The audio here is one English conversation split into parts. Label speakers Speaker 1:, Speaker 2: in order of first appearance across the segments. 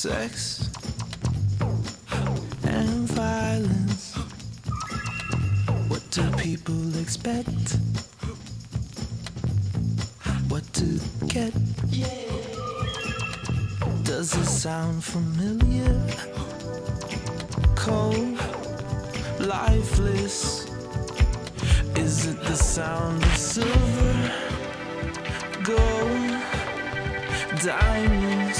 Speaker 1: sex and violence. What do people expect? What to get? Does it sound familiar? Cold, lifeless. Is it the sound of silver, gold, diamonds?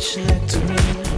Speaker 1: Next to me.